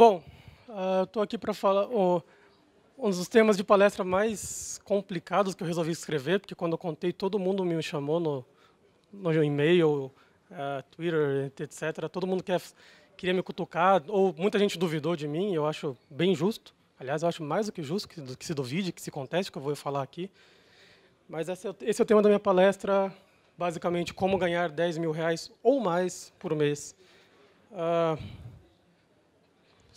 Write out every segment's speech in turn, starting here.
Bom, estou uh, aqui para falar oh, um dos temas de palestra mais complicados que eu resolvi escrever, porque quando eu contei, todo mundo me chamou no, no e-mail, uh, Twitter, etc. Todo mundo quer, queria me cutucar, ou muita gente duvidou de mim, eu acho bem justo. Aliás, eu acho mais do que justo que, que se duvide, que se conteste, que eu vou falar aqui. Mas esse é, esse é o tema da minha palestra, basicamente, como ganhar 10 mil reais ou mais por mês. Uh,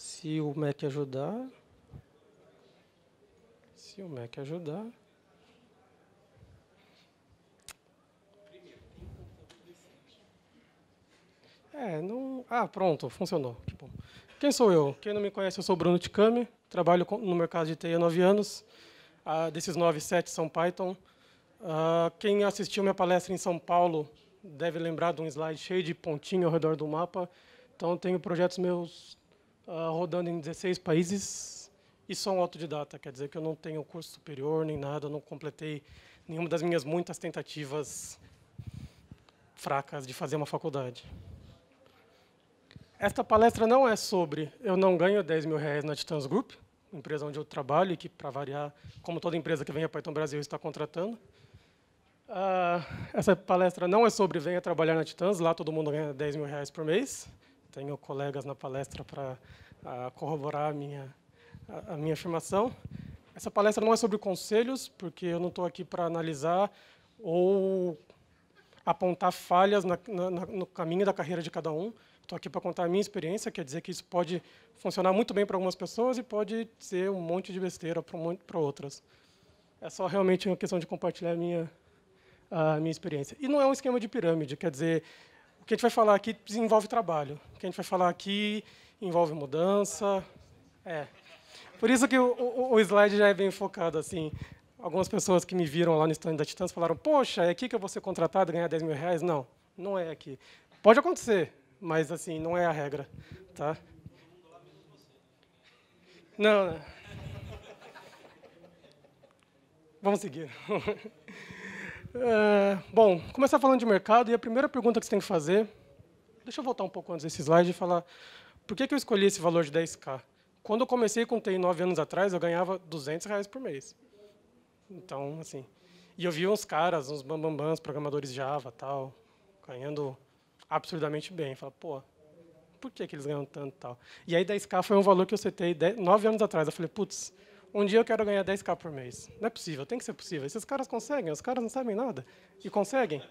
se o Mac ajudar. Se o Mac ajudar. É, não. Ah, pronto, funcionou. Quem sou eu? Quem não me conhece, eu sou Bruno Ticami, trabalho no mercado de TI há nove anos. Ah, desses nove, sete são Python. Ah, quem assistiu minha palestra em São Paulo deve lembrar de um slide cheio de pontinho ao redor do mapa. Então, tenho projetos meus uh, rodando em 16 países e sou um autodidata, quer dizer que eu não tenho curso superior nem nada, não completei nenhuma das minhas muitas tentativas fracas de fazer uma faculdade. Esta palestra não é sobre eu não ganho 10 mil reais na Titans Group, empresa onde eu trabalho e que, para variar, como toda empresa que vem a Python Brasil está contratando. Uh, essa palestra não é sobre venha trabalhar na Titans, lá todo mundo ganha 10 mil reais por mês tenho colegas na palestra para corroborar a minha, a, a, minha afirmação. Essa palestra não é sobre conselhos, porque eu não estou aqui para analisar ou apontar falhas na, na, no caminho da carreira de cada um. Estou aqui para contar a minha experiência, quer dizer que isso pode funcionar muito bem para algumas pessoas e pode ser um monte de besteira para um outras. É só realmente uma questão de compartilhar a minha, a minha experiência. E não é um esquema de pirâmide, quer dizer, o que a gente vai falar aqui envolve trabalho. O que a gente vai falar aqui envolve mudança. É. Por isso que o, o, o slide já é bem focado. assim. Algumas pessoas que me viram lá no stand da Titãs falaram, poxa, é aqui que eu vou ser contratado e ganhar 10 mil reais? Não, não é aqui. Pode acontecer, mas assim, não é a regra. Tá? Não, não. Vamos seguir. É, bom, começar falando de mercado, e a primeira pergunta que você tem que fazer... Deixa eu voltar um pouco antes desse slide e falar por que, que eu escolhi esse valor de 10K. Quando eu comecei com TI nove anos atrás, eu ganhava 200 reais por mês. Então, assim... E eu via uns caras, uns bambambãs, programadores Java tal, ganhando absurdamente bem. Falei, pô, por que, que eles ganham tanto tal? E aí 10K foi um valor que eu citei nove anos atrás. Eu falei, putz, um dia eu quero ganhar 10k por mês. Não é possível, tem que ser possível. Esses caras conseguem, os caras não sabem nada. E conseguem.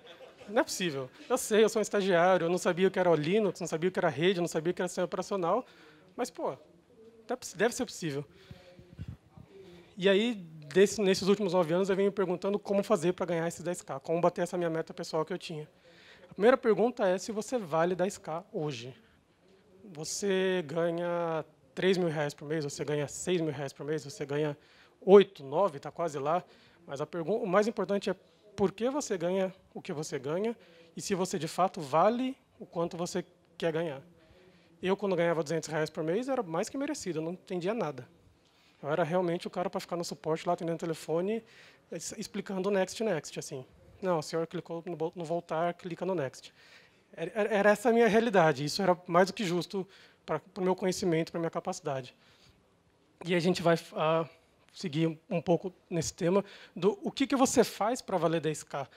Não é possível. Eu sei, eu sou um estagiário, eu não sabia o que era o Linux, não sabia o que era rede, não sabia o que era sistema operacional. Mas, pô, deve ser possível. E aí, desse, nesses últimos nove anos, eu venho me perguntando como fazer para ganhar esses 10k, como bater essa minha meta pessoal que eu tinha. A primeira pergunta é se você vale 10k hoje. Você ganha 3 mil reais por mês, você ganha 6 mil reais por mês, você ganha 8, 9, está quase lá. Mas a pergunta, o mais importante é por que você ganha o que você ganha e se você, de fato, vale o quanto você quer ganhar. Eu, quando ganhava 200 reais por mês, era mais que merecido, eu não entendia nada. Eu era realmente o cara para ficar no suporte lá, atendendo o telefone, explicando next, next, assim. Não, o senhor clicou no voltar, clica no next. Era essa a minha realidade, isso era mais do que justo para o meu conhecimento, para a minha capacidade. E a gente vai uh, seguir um pouco nesse tema do o que, que você faz para valer 10K.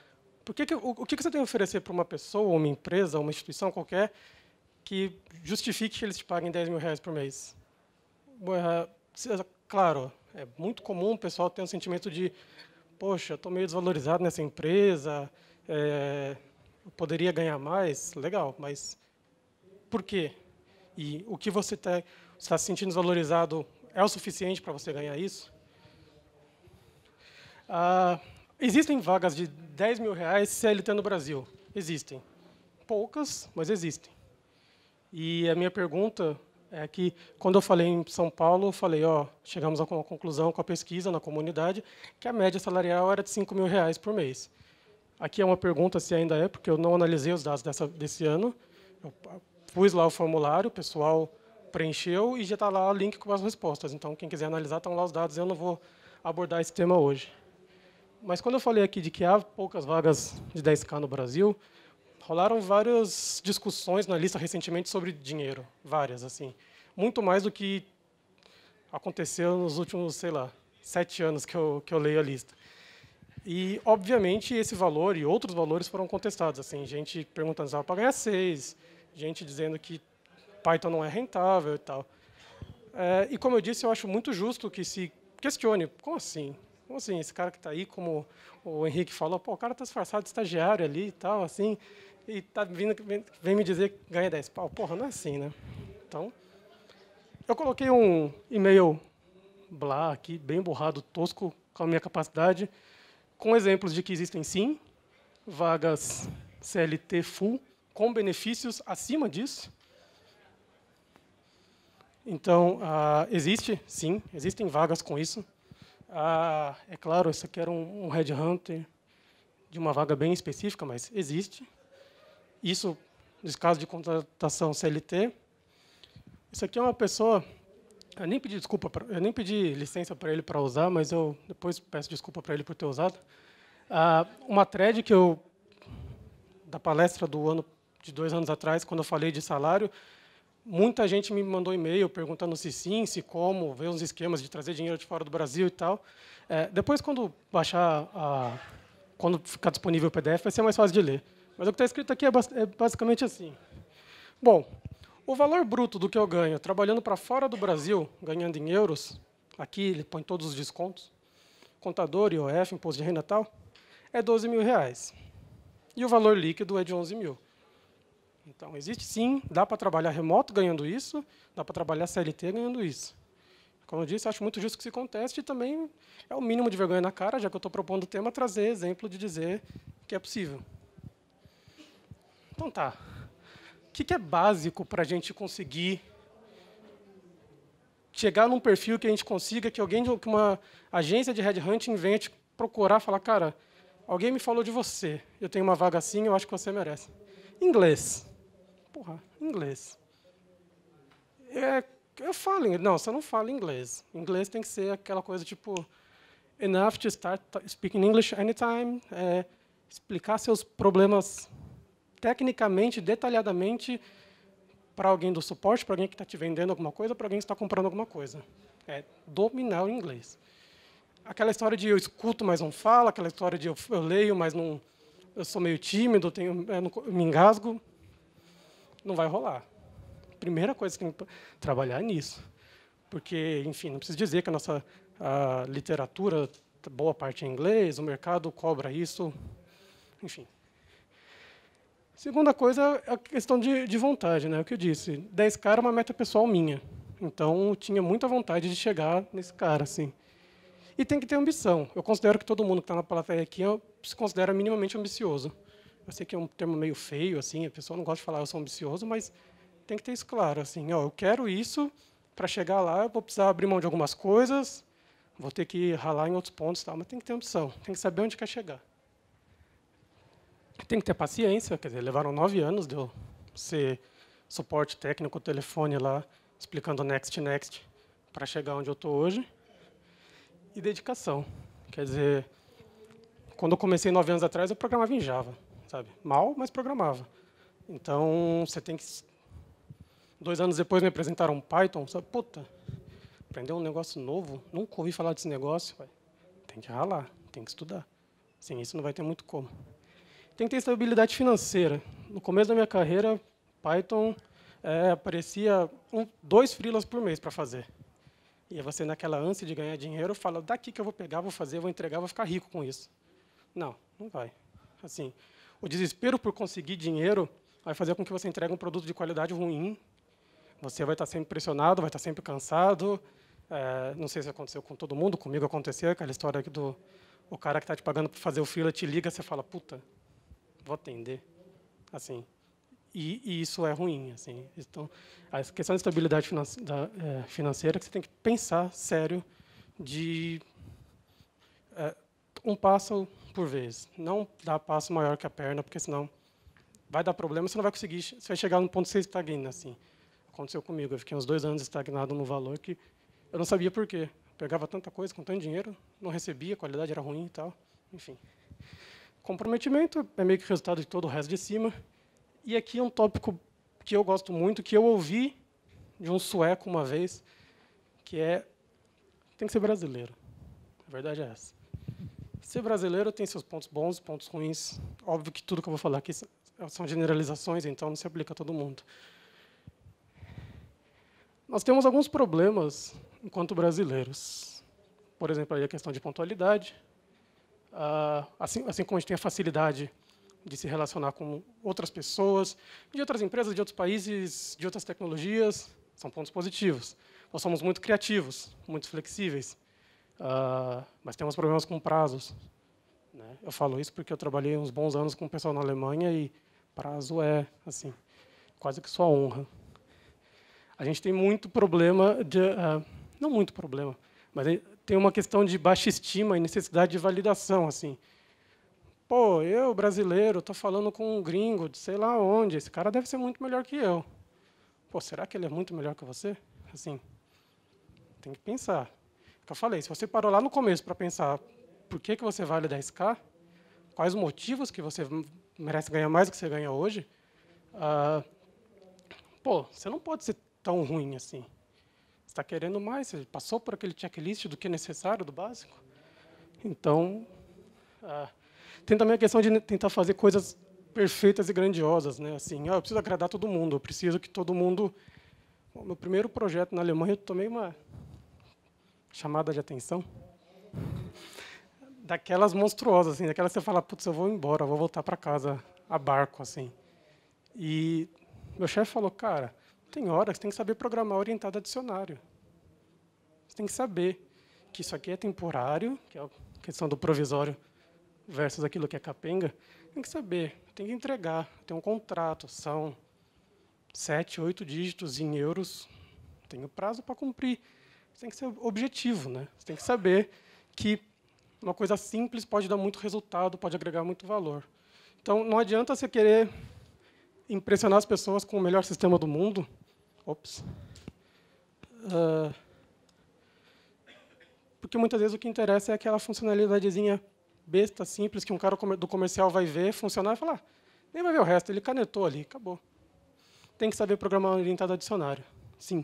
Por que que, o, o que, que você tem a oferecer para uma pessoa, uma empresa, uma instituição qualquer, que justifique que eles te paguem 10 mil reais por mês? Uh, claro, é muito comum o pessoal ter um sentimento de poxa, estou meio desvalorizado nessa empresa, é, poderia ganhar mais, legal, mas por quê? E o que você está tá se sentindo desvalorizado é o suficiente para você ganhar isso? Ah, existem vagas de 10 mil reais CLT no Brasil? Existem. Poucas, mas existem. E a minha pergunta é que, quando eu falei em São Paulo, eu falei, ó, chegamos a uma conclusão com a pesquisa na comunidade que a média salarial era de 5 mil reais por mês. Aqui é uma pergunta se ainda é, porque eu não analisei os dados dessa, desse ano. Eu pus lá o formulário, o pessoal preencheu e já está lá o link com as respostas. Então, quem quiser analisar, estão lá os dados. Eu não vou abordar esse tema hoje. Mas quando eu falei aqui de que há poucas vagas de 10K no Brasil, rolaram várias discussões na lista recentemente sobre dinheiro, várias assim. muito mais do que aconteceu nos últimos, sei lá, sete anos que eu, que eu leio a lista. E, obviamente, esse valor e outros valores foram contestados. Assim, gente perguntando se para ganhar seis, gente dizendo que Python não é rentável e tal. É, e, como eu disse, eu acho muito justo que se questione. Como assim? Como assim? Esse cara que está aí, como o Henrique falou, pô, o cara está disfarçado de estagiário ali e tal, assim, e tá vindo, vem, vem me dizer que ganha 10 pau. Porra, não é assim, né? Então, eu coloquei um e-mail blá aqui, bem borrado, tosco, com a minha capacidade, com exemplos de que existem sim vagas CLT full com benefícios acima disso. Então, uh, existe, sim, existem vagas com isso. Uh, é claro, isso aqui era um, um headhunter de uma vaga bem específica, mas existe. Isso, nesse caso de contratação CLT, isso aqui é uma pessoa. Eu nem pedi desculpa, pra, eu nem pedi licença para ele para usar, mas eu depois peço desculpa para ele por ter usado. Ah, uma thread que eu da palestra do ano de dois anos atrás, quando eu falei de salário, muita gente me mandou e-mail perguntando se sim, se como, ver uns esquemas de trazer dinheiro de fora do Brasil e tal. É, depois, quando baixar, a, quando ficar disponível o PDF, vai ser mais fácil de ler. Mas o que está escrito aqui é, é basicamente assim. Bom, o valor bruto do que eu ganho trabalhando para fora do Brasil, ganhando em euros, aqui ele põe todos os descontos, contador, IOF, imposto de renda tal, é 12 mil reais. E o valor líquido é de 11 mil. Então, existe sim, dá para trabalhar remoto ganhando isso, dá para trabalhar CLT ganhando isso. Como eu disse, acho muito justo que se conteste e também é o mínimo de vergonha na cara, já que eu estou propondo o tema, trazer exemplo de dizer que é possível. Então tá que, que é básico para a gente conseguir chegar num perfil que a gente consiga, que alguém, que uma agência de headhunting venha te procurar, falar, cara, alguém me falou de você, eu tenho uma vaga assim, eu acho que você merece. Inglês. Porra, inglês. É, eu falo, não, você não fala inglês. Inglês tem que ser aquela coisa tipo enough to start speaking English anytime, é, explicar seus problemas tecnicamente, detalhadamente, para alguém do suporte, para alguém que está te vendendo alguma coisa, para alguém que está comprando alguma coisa. É dominar o inglês. Aquela história de eu escuto, mas não falo, aquela história de eu, eu leio, mas não, eu sou meio tímido, tenho, eu me engasgo, não vai rolar. Primeira coisa que tem que trabalhar é nisso. Porque, enfim, não preciso dizer que a nossa a literatura, boa parte é em inglês, o mercado cobra isso, enfim. Segunda coisa é a questão de, de vontade, né? O que eu disse, 10 cara é uma meta pessoal minha. Então, eu tinha muita vontade de chegar nesse cara, assim. E tem que ter ambição. Eu considero que todo mundo que está na plateia aqui se considera minimamente ambicioso. Eu sei que é um termo meio feio, assim, a pessoa não gosta de falar eu sou ambicioso, mas tem que ter isso claro, assim, ó, eu quero isso, para chegar lá eu vou precisar abrir mão de algumas coisas, vou ter que ralar em outros pontos, tal, mas tem que ter ambição, tem que saber onde quer chegar tem que ter paciência, quer dizer, levaram nove anos de eu ser suporte técnico, telefone lá, explicando next, next, para chegar onde eu estou hoje. E dedicação. Quer dizer, quando eu comecei nove anos atrás, eu programava em Java, sabe? Mal, mas programava. Então, você tem que... Dois anos depois me apresentaram Python, sabe? Puta, aprender um negócio novo, nunca ouvi falar desse negócio. Tem que ralar, tem que estudar. Sem isso não vai ter muito como. Tem que ter estabilidade financeira. No começo da minha carreira, Python é, aparecia um, dois freelas por mês para fazer. E você, naquela ânsia de ganhar dinheiro, fala, daqui que eu vou pegar, vou fazer, vou entregar, vou ficar rico com isso. Não, não vai. Assim, o desespero por conseguir dinheiro vai fazer com que você entregue um produto de qualidade ruim. Você vai estar sempre pressionado, vai estar sempre cansado. É, não sei se aconteceu com todo mundo, comigo aconteceu, aquela história do o cara que está te pagando para fazer o freela te liga, você fala, puta, vou atender, assim. E, e, isso é ruim, assim. Então, a questão da estabilidade é, financeira que você tem que pensar sério de é, um passo por vez. Não dar passo maior que a perna, porque senão vai dar problema, você não vai conseguir, você vai chegar num ponto que você estagna, assim. Aconteceu comigo, eu fiquei uns dois anos estagnado no valor que eu não sabia por quê. pegava tanta coisa com tanto dinheiro, não recebia, a qualidade era ruim e tal, enfim. Comprometimento é meio que resultado de todo o resto de cima. E aqui é um tópico que eu gosto muito, que eu ouvi de um sueco uma vez, que é tem que ser brasileiro. A verdade é essa. Ser brasileiro tem seus pontos bons, pontos ruins. Óbvio que tudo que eu vou falar aqui são generalizações, então não se aplica a todo mundo. Nós temos alguns problemas enquanto brasileiros. Por exemplo, a questão de pontualidade. Ah, assim, assim como a gente tem a facilidade de se relacionar com outras pessoas, de outras empresas, de outros países, de outras tecnologias, são pontos positivos. Nós somos muito criativos, muito flexíveis, uh, mas temos problemas com prazos. Né? Eu falo isso porque eu trabalhei uns bons anos com o pessoal na Alemanha e prazo é assim quase que sua honra. A gente tem muito problema de, uh, não muito problema, mas tem uma questão de baixa estima e necessidade de validação, assim. Pô, eu brasileiro, estou falando com um gringo de sei lá onde. Esse cara deve ser muito melhor que eu. Pô, será que ele é muito melhor que você? Assim, tem que pensar. Que eu falei, se você parou lá no começo para pensar por que, que você vale 10K, quais os motivos que você merece ganhar mais do que você ganha hoje, ah, pô, você não pode ser tão ruim assim. Você está querendo mais, você passou por aquele checklist do que é necessário, do básico. Então, ah, tem também a questão de tentar fazer coisas perfeitas e grandiosas, né? Assim, ah, eu preciso agradar todo mundo, eu preciso que todo mundo. O meu primeiro projeto na Alemanha, eu tomei uma chamada de atenção daquelas monstruosas, assim, daquelas que você fala, putz, eu vou embora, eu vou voltar para casa a barco, assim. E meu chefe falou, cara, tem hora que você tem que saber programar orientado a dicionário. Você tem que saber que isso aqui é temporário, que é a questão do provisório versus aquilo que é capenga, tem que saber, tem que entregar, tem um contrato, são sete, oito dígitos em euros, tem o prazo para cumprir. Você tem que ser objetivo, né? Você tem que saber que uma coisa simples pode dar muito resultado, pode agregar muito valor. Então, não adianta você querer impressionar as pessoas com o melhor sistema do mundo. Ops. Uh, porque muitas vezes o que interessa é aquela funcionalidadezinha besta, simples, que um cara do comercial vai ver, funcionar e falar, ah, nem vai ver o resto, ele canetou ali, acabou. Tem que saber programar orientado a dicionário. Sim.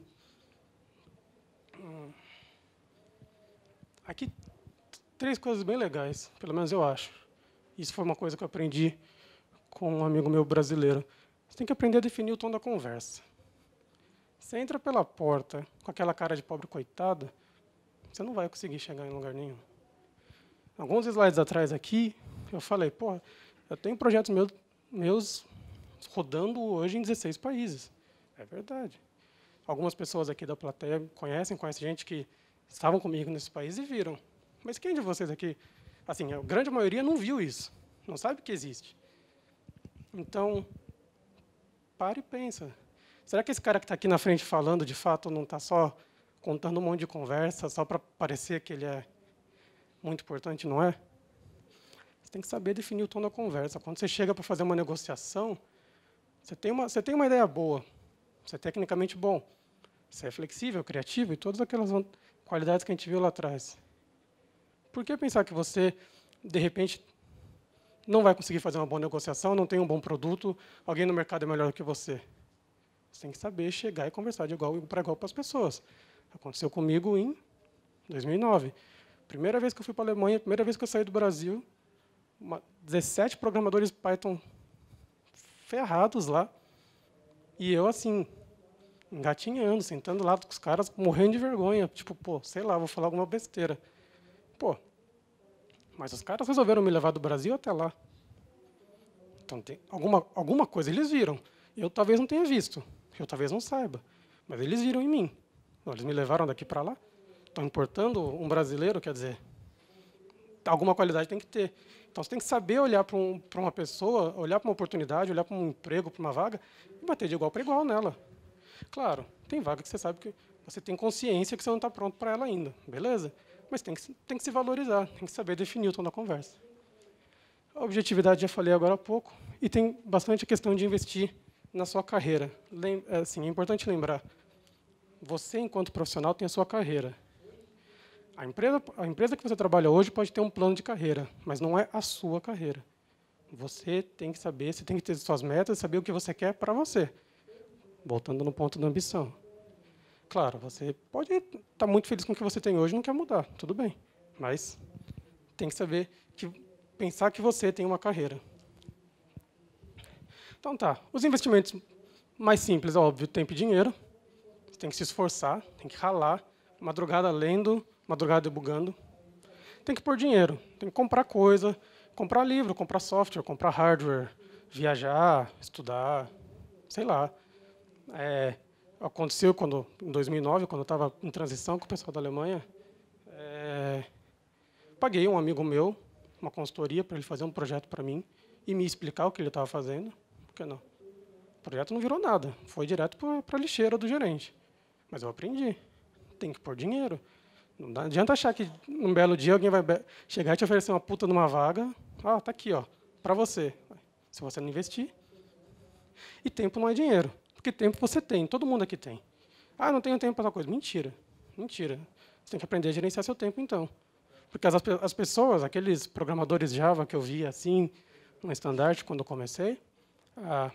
Aqui, três coisas bem legais, pelo menos eu acho. Isso foi uma coisa que eu aprendi com um amigo meu brasileiro. Você tem que aprender a definir o tom da conversa. Você entra pela porta com aquela cara de pobre coitada, você não vai conseguir chegar em lugar nenhum alguns slides atrás aqui, eu falei, pô, eu tenho projetos meus, meus rodando hoje em 16 países. É verdade. Algumas pessoas aqui da plateia conhecem, conhecem gente que estavam comigo nesse país e viram. Mas quem de vocês aqui, assim, a grande maioria não viu isso, não sabe que existe. Então, pare e pensa. Será que esse cara que está aqui na frente falando, de fato, não está só contando um monte de conversa, só para parecer que ele é muito importante, não é? Você tem que saber definir o tom da conversa. Quando você chega para fazer uma negociação, você tem uma, você tem uma ideia boa, você é tecnicamente bom, você é flexível, criativo e todas aquelas qualidades que a gente viu lá atrás. Por que pensar que você, de repente, não vai conseguir fazer uma boa negociação, não tem um bom produto, alguém no mercado é melhor do que você? Você tem que saber chegar e conversar de igual para igual para as pessoas. Aconteceu comigo em 2009. Primeira vez que eu fui para a Alemanha, primeira vez que eu saí do Brasil, uma, 17 programadores Python ferrados lá. E eu, assim, engatinhando, sentando lá com os caras, morrendo de vergonha. Tipo, pô, sei lá, vou falar alguma besteira. Pô, mas os caras resolveram me levar do Brasil até lá. Então, tem alguma, alguma coisa eles viram. Eu talvez não tenha visto. Eu talvez não saiba. Mas eles viram em mim. Eles me levaram daqui para lá estão importando um brasileiro, quer dizer, alguma qualidade tem que ter. Então você tem que saber olhar para um, uma pessoa, olhar para uma oportunidade, olhar para um emprego, para uma vaga e bater de igual para igual nela. Claro, tem vaga que você sabe que você tem consciência que você não está pronto para ela ainda, beleza? Mas tem que, tem que se valorizar, tem que saber definir o tom da conversa. A objetividade já falei agora há pouco e tem bastante a questão de investir na sua carreira. Lem, assim, é importante lembrar, você enquanto profissional tem a sua carreira. A empresa, a empresa que você trabalha hoje pode ter um plano de carreira, mas não é a sua carreira. Você tem que saber, você tem que ter suas metas, saber o que você quer para você. Voltando no ponto da ambição. Claro, você pode estar tá muito feliz com o que você tem hoje não quer mudar, tudo bem. Mas tem que saber que pensar que você tem uma carreira. Então tá, os investimentos mais simples, óbvio, tempo e dinheiro. Você tem que se esforçar, tem que ralar, madrugada lendo, madrugada debugando. Tem que pôr dinheiro, tem que comprar coisa, comprar livro, comprar software, comprar hardware, viajar, estudar, sei lá. É, aconteceu quando, em 2009, quando eu estava em transição com o pessoal da Alemanha, é, paguei um amigo meu uma consultoria para ele fazer um projeto para mim e me explicar o que ele estava fazendo. Por que não? O projeto não virou nada, foi direto para a lixeira do gerente. Mas eu aprendi. Tem que pôr dinheiro. Não adianta achar que um belo dia alguém vai chegar e te oferecer uma puta numa vaga. Ah, tá aqui, ó, para você. Se você não investir. E tempo não é dinheiro. Porque tempo você tem, todo mundo aqui tem. Ah, não tenho tempo para tal coisa. Mentira. Mentira. Você tem que aprender a gerenciar seu tempo, então. Porque as, as pessoas, aqueles programadores Java que eu via assim, no estandarte, quando eu comecei, ah,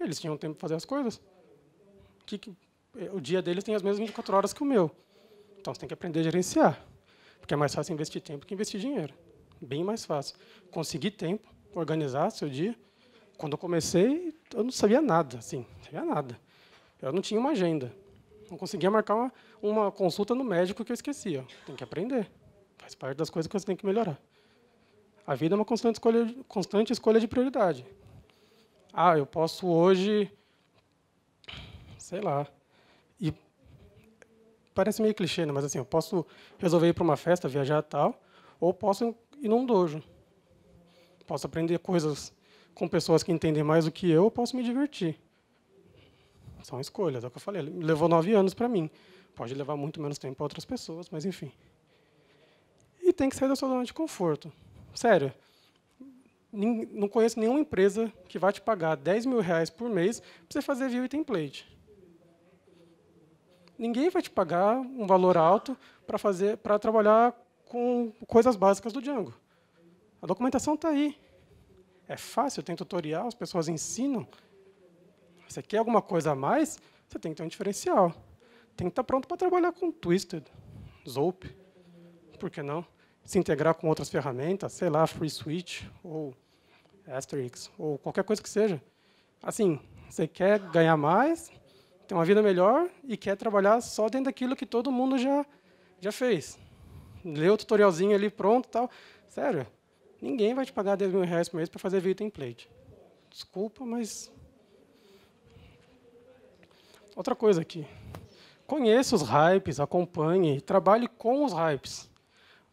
eles tinham tempo para fazer as coisas. Que, que, o dia deles tem as mesmas 24 horas que o meu. Então, você tem que aprender a gerenciar. Porque é mais fácil investir tempo que investir dinheiro. Bem mais fácil. Conseguir tempo, organizar seu dia, quando eu comecei, eu não sabia nada, assim, não sabia nada. Eu não tinha uma agenda. Não conseguia marcar uma, uma consulta no médico que eu esquecia. Tem que aprender. Faz parte das coisas que você tem que melhorar. A vida é uma constante escolha, constante escolha de prioridade. Ah, eu posso hoje, sei lá, e parece meio clichê, né? mas assim, eu posso resolver ir para uma festa, viajar tal, ou posso ir num dojo. Posso aprender coisas com pessoas que entendem mais do que eu, eu posso me divertir. São escolhas, é o que eu falei. Levou nove anos para mim. Pode levar muito menos tempo para outras pessoas, mas enfim. E tem que sair da sua zona de conforto. Sério. Não conheço nenhuma empresa que vai te pagar 10 mil reais por mês para você fazer view e template. Ninguém vai te pagar um valor alto para fazer, para trabalhar com coisas básicas do Django. A documentação está aí. É fácil, tem tutorial, as pessoas ensinam. Você quer alguma coisa a mais, você tem que ter um diferencial. Tem que estar pronto para trabalhar com Twisted, Zope, por que não? Se integrar com outras ferramentas, sei lá, Free Switch ou Asterix, ou qualquer coisa que seja. Assim, você quer ganhar mais, ter uma vida melhor e quer trabalhar só dentro daquilo que todo mundo já, já fez. Leu o tutorialzinho ali pronto tal. Sério, Ninguém vai te pagar 10 mil reais por mês para fazer vídeo template. Desculpa, mas... Outra coisa aqui. Conheça os hypes, acompanhe, trabalhe com os hypes.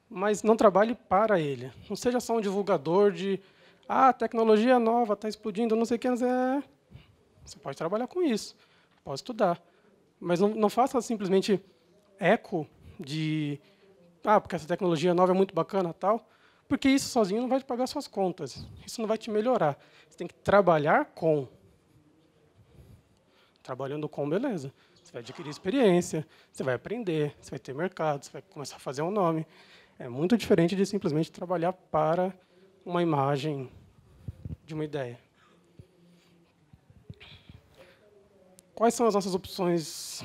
Mas não trabalhe para ele. Não seja só um divulgador de ah, tecnologia nova está explodindo, não sei o que. É... Você pode trabalhar com isso, pode estudar. Mas não, não faça simplesmente eco de ah, porque essa tecnologia nova é muito bacana tal, porque isso sozinho não vai te pagar suas contas. Isso não vai te melhorar. Você tem que trabalhar com. Trabalhando com, beleza. Você vai adquirir experiência, você vai aprender, você vai ter mercado, você vai começar a fazer um nome. É muito diferente de simplesmente trabalhar para uma imagem de uma ideia. Quais são as nossas opções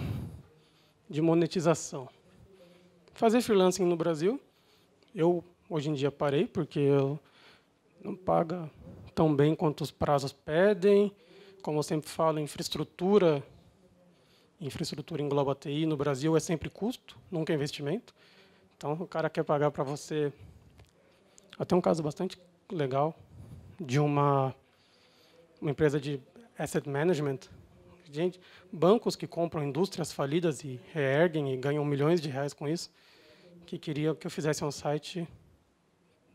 de monetização? Fazer freelancing no Brasil. Eu Hoje em dia parei, porque não paga tão bem quanto os prazos pedem. Como eu sempre falo, infraestrutura, infraestrutura engloba TI, no Brasil é sempre custo, nunca é investimento. Então, o cara quer pagar para você... Até um caso bastante legal de uma, uma empresa de asset management. Gente, bancos que compram indústrias falidas e reerguem e ganham milhões de reais com isso, que queria que eu fizesse um site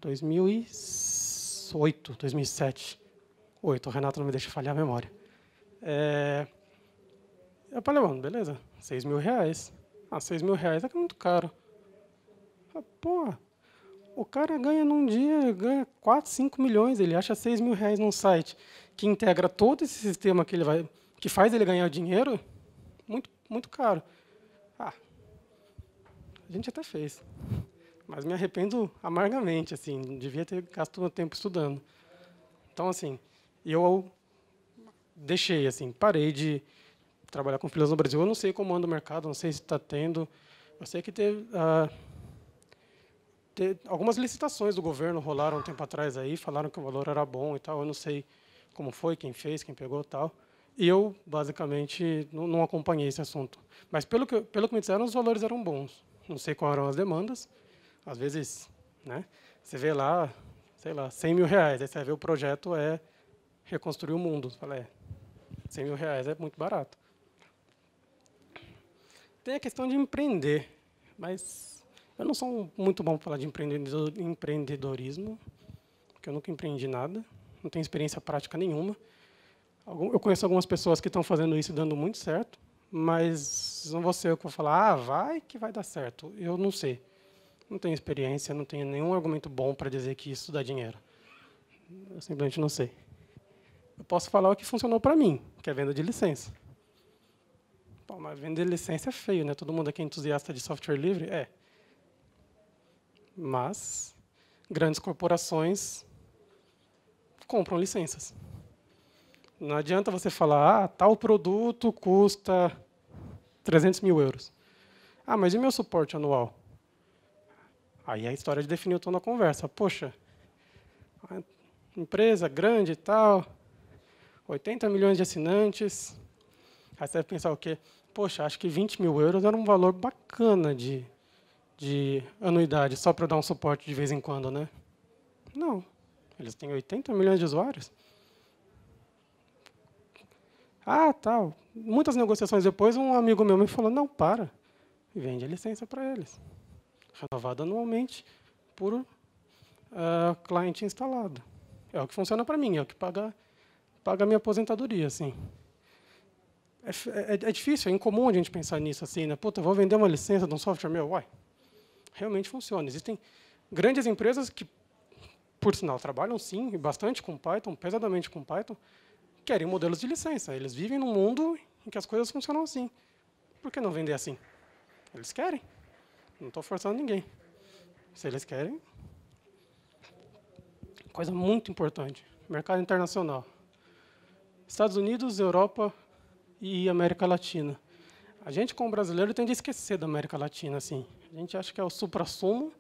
2008, 2007. Oito, o Renato não me deixa falhar a memória. É, eu falei, mano, beleza, 6 mil reais. Ah, 6 mil reais é, é muito caro. Ah, pô, o cara ganha num dia, ganha 4, 5 milhões, ele acha 6 mil reais num site que integra todo esse sistema que ele vai, que faz ele ganhar dinheiro, muito, muito caro. Ah, a gente até fez mas me arrependo amargamente, assim, devia ter gasto tempo estudando. Então, assim, eu deixei, assim, parei de trabalhar com freelancers no Brasil. Eu não sei como anda o mercado, não sei se está tendo. Eu sei que teve, ah, teve, algumas licitações do governo rolaram um tempo atrás aí, falaram que o valor era bom e tal. Eu não sei como foi, quem fez, quem pegou tal. E eu, basicamente, não, não acompanhei esse assunto. Mas, pelo que, pelo que me disseram, os valores eram bons. Não sei quais eram as demandas. Às vezes, né, você vê lá, sei lá, 100 mil reais. Aí você vê o projeto é reconstruir o mundo. Você fala, é, 100 mil reais é muito barato. Tem a questão de empreender, mas eu não sou muito bom para falar de empreendedorismo, porque eu nunca empreendi nada, não tenho experiência prática nenhuma. Eu conheço algumas pessoas que estão fazendo isso e dando muito certo, mas não vou ser eu que vou falar, ah, vai que vai dar certo. Eu não sei. Não tenho experiência, não tenho nenhum argumento bom para dizer que isso dá dinheiro. Eu simplesmente não sei. Eu posso falar o que funcionou para mim, que é venda de licença. Pô, mas vender licença é feio, né? Todo mundo aqui é entusiasta de software livre? É. Mas grandes corporações compram licenças. Não adianta você falar, ah, tal produto custa 300 mil euros. Ah, mas e meu suporte anual? Aí a história de definir o tom da conversa. Poxa, empresa grande e tal, 80 milhões de assinantes. Aí você deve pensar o quê? poxa, acho que 20 mil euros era um valor bacana de, de anuidade, só para dar um suporte de vez em quando, né? Não. Eles têm 80 milhões de usuários. Ah, tal. Muitas negociações depois, um amigo meu me falou, não, para. Vende a licença para eles. Renovada anualmente por uh, cliente instalado. É o que funciona para mim, é o que paga, paga a minha aposentadoria, assim. É, é, é, difícil, é incomum a gente pensar nisso assim, né? Puta, vou vender uma licença de um software meu. Uai, realmente funciona. Existem grandes empresas que, por sinal, trabalham sim, bastante com Python, pesadamente com Python, querem modelos de licença. Eles vivem num mundo em que as coisas funcionam assim. Por que não vender assim? Eles querem. Não estou forçando ninguém. Se eles querem. Coisa muito importante: mercado internacional. Estados Unidos, Europa, e América Latina. A gente, como brasileiro, tende a esquecer da América Latina. Assim. A gente acha que é o supra-sumo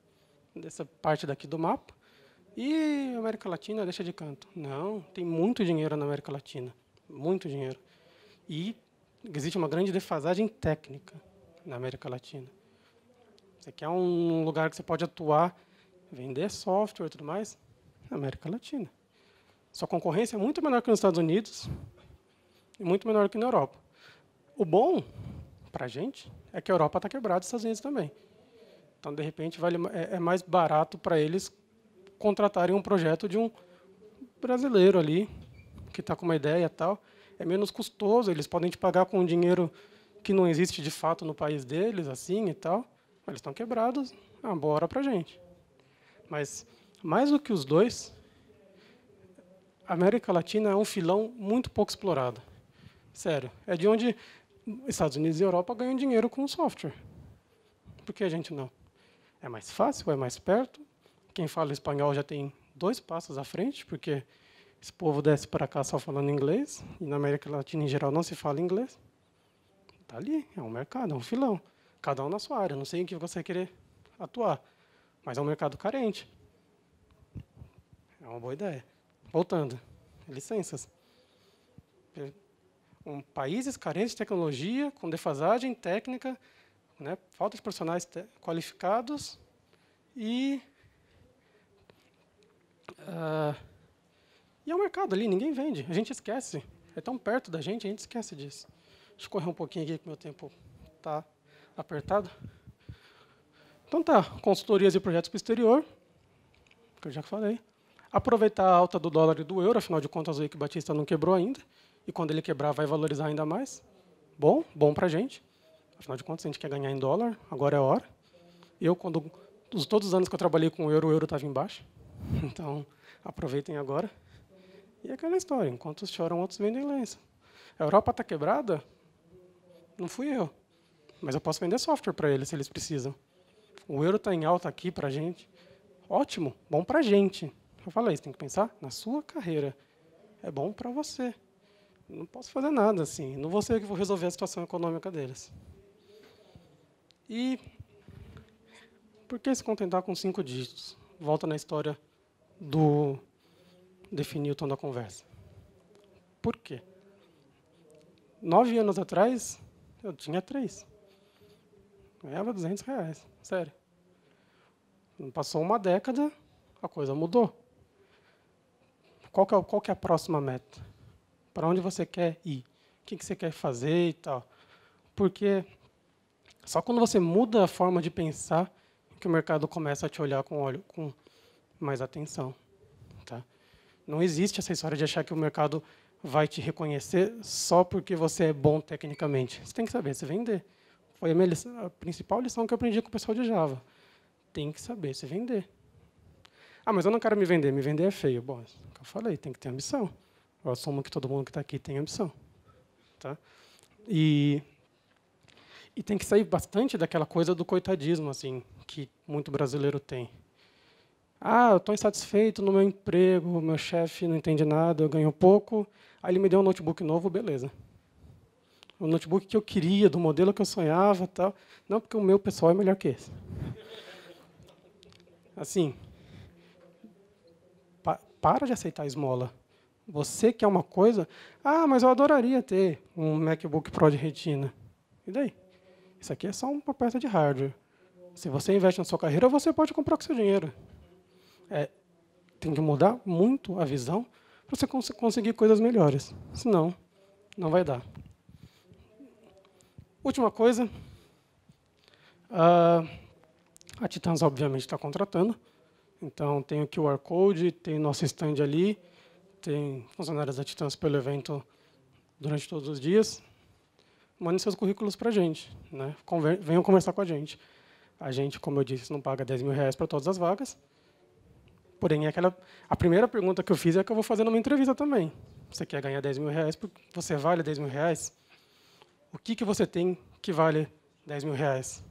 dessa parte daqui do mapa. E América Latina deixa de canto. Não, tem muito dinheiro na América Latina. Muito dinheiro. E existe uma grande defasagem técnica na América Latina. Você quer um lugar que você pode atuar, vender software e tudo mais? Na América Latina. Sua concorrência é muito menor que nos Estados Unidos, e muito menor que na Europa. O bom para a gente é que a Europa está quebrada e os Estados Unidos também. Então, de repente, vale, é, é mais barato para eles contratarem um projeto de um brasileiro ali, que está com uma ideia e tal. É menos custoso, eles podem te pagar com um dinheiro que não existe de fato no país deles, assim e tal. Eles estão quebrados, ah, para a gente. Mas, mais do que os dois, a América Latina é um filão muito pouco explorado. Sério. É de onde Estados Unidos e Europa ganham dinheiro com o software. Por que a gente não? É mais fácil, é mais perto. Quem fala espanhol já tem dois passos à frente, porque esse povo desce para cá só falando inglês, e na América Latina em geral não se fala inglês. Está ali, é um mercado, é um filão. Cada um na sua área, não sei em que você querer atuar, mas é um mercado carente. É uma boa ideia. Voltando, licenças um países carentes de tecnologia, com defasagem técnica, né, falta de profissionais qualificados e uh, e é um mercado ali, ninguém vende, a gente esquece, é tão perto da gente, a gente esquece disso. Deixa eu correr um pouquinho aqui que meu tempo está apertado. Então tá, consultorias e projetos para o exterior, que eu já falei. Aproveitar a alta do dólar e do euro, afinal de contas o Eike Batista não quebrou ainda e quando ele quebrar vai valorizar ainda mais. Bom, bom para a gente. Afinal de contas, a gente quer ganhar em dólar, agora é a hora. Eu, quando todos os anos que eu trabalhei com o euro, o euro estava embaixo. Então, aproveitem agora. E é aquela história, enquanto choram, outros vendem lenço. A Europa está quebrada? Não fui eu. Mas eu posso vender software para eles, se eles precisam. O euro está em alta aqui para a gente. Ótimo, bom para a gente. Eu falei, você tem que pensar na sua carreira. É bom para você. Não posso fazer nada assim. Não vou ser eu que vou resolver a situação econômica deles. E por que se contentar com cinco dígitos? Volta na história do definir o tom da conversa. Por quê? Nove anos atrás, eu tinha três. Ganhava 200 reais, sério. Passou uma década, a coisa mudou. Qual que é, qual que é a próxima meta? Para onde você quer ir? O que, que você quer fazer e tal? Porque só quando você muda a forma de pensar que o mercado começa a te olhar com olho com mais atenção, tá? Não existe essa história de achar que o mercado vai te reconhecer só porque você é bom tecnicamente. Você tem que saber se vender. Foi a, minha lição, a principal lição que eu aprendi com o pessoal de Java. Tem que saber se vender. Ah, mas eu não quero me vender. Me vender é feio. Bom, é eu falei, tem que ter ambição. Eu assumo que todo mundo que está aqui tem ambição. Tá? E, e tem que sair bastante daquela coisa do coitadismo assim que muito brasileiro tem. Ah, eu estou insatisfeito no meu emprego, meu chefe não entende nada, eu ganho pouco. Aí ele me deu um notebook novo, beleza. O notebook que eu queria, do modelo que eu sonhava, tal. Não, porque o meu pessoal é melhor que esse. Assim, pa para de aceitar a esmola. Você quer uma coisa? Ah, mas eu adoraria ter um MacBook Pro de retina. E daí? Isso aqui é só uma peça de hardware. Se você investe na sua carreira, você pode comprar com seu dinheiro. É, tem que mudar muito a visão para você cons conseguir coisas melhores. Senão, não vai dar. Última coisa. Uh, a Titãs, obviamente, está contratando. Então, tem o QR Code, tem nosso stand ali, tem funcionários da Titãs pelo evento durante todos os dias. Mandem seus currículos para a gente. Né? Conver venham conversar com a gente. A gente, como eu disse, não paga 10 mil reais para todas as vagas. Porém, é aquela, a primeira pergunta que eu fiz é que eu vou fazer numa entrevista também. Você quer ganhar 10 mil reais? Você vale 10 mil reais? O que, que você tem que vale 10 mil reais?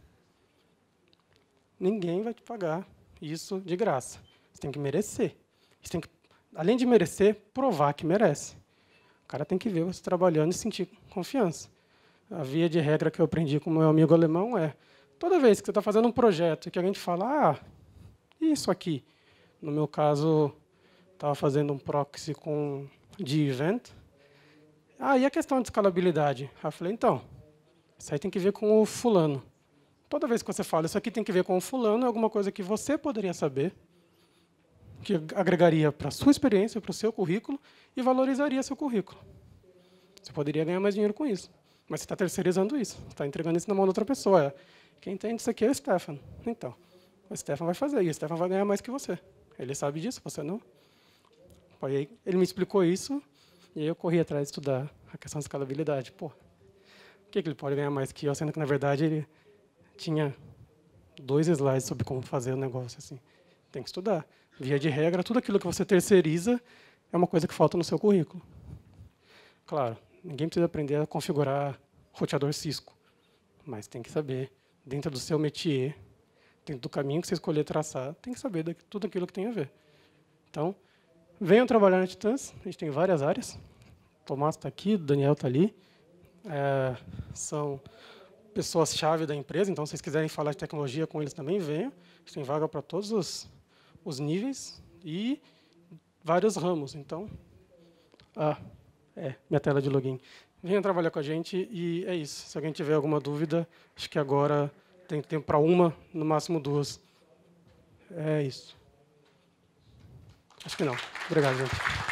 Ninguém vai te pagar isso de graça. Você tem que merecer. Você tem que, além de merecer, provar que merece. O cara tem que ver você trabalhando e sentir confiança. A via de regra que eu aprendi com meu amigo alemão é: toda vez que você está fazendo um projeto e que alguém te fala, ah, isso aqui, no meu caso, estava fazendo um proxy com de event. Ah, e a questão de escalabilidade? Aí eu falei, então, isso aí tem que ver com o fulano. Toda vez que você fala, isso aqui tem que ver com o fulano, é alguma coisa que você poderia saber, que agregaria para a sua experiência, para o seu currículo, e valorizaria seu currículo. Você poderia ganhar mais dinheiro com isso. Mas você está terceirizando isso, está entregando isso na mão de outra pessoa. Quem entende isso aqui é o Stefan. Então, o Stefan vai fazer, e o Stefan vai ganhar mais que você. Ele sabe disso, você não? Aí ele me explicou isso, e aí eu corri atrás de estudar a questão da escalabilidade. Pô, por que ele pode ganhar mais que eu, sendo que, na verdade, ele tinha dois slides sobre como fazer o negócio assim. Tem que estudar. Via de regra, tudo aquilo que você terceiriza é uma coisa que falta no seu currículo. Claro, ninguém precisa aprender a configurar roteador Cisco, mas tem que saber, dentro do seu métier, dentro do caminho que você escolher traçar, tem que saber tudo aquilo que tem a ver. Então, venham trabalhar na Titãs, a gente tem várias áreas. O Tomás está aqui, o Daniel está ali. É, são pessoas-chave da empresa, então se vocês quiserem falar de tecnologia com eles também, venham. A gente tem vaga para todos os, os níveis e vários ramos. Então, ah, é, minha tela de login. Venham trabalhar com a gente e é isso. Se alguém tiver alguma dúvida, acho que agora tem tempo para uma, no máximo duas. É isso. Acho que não. Obrigado, gente.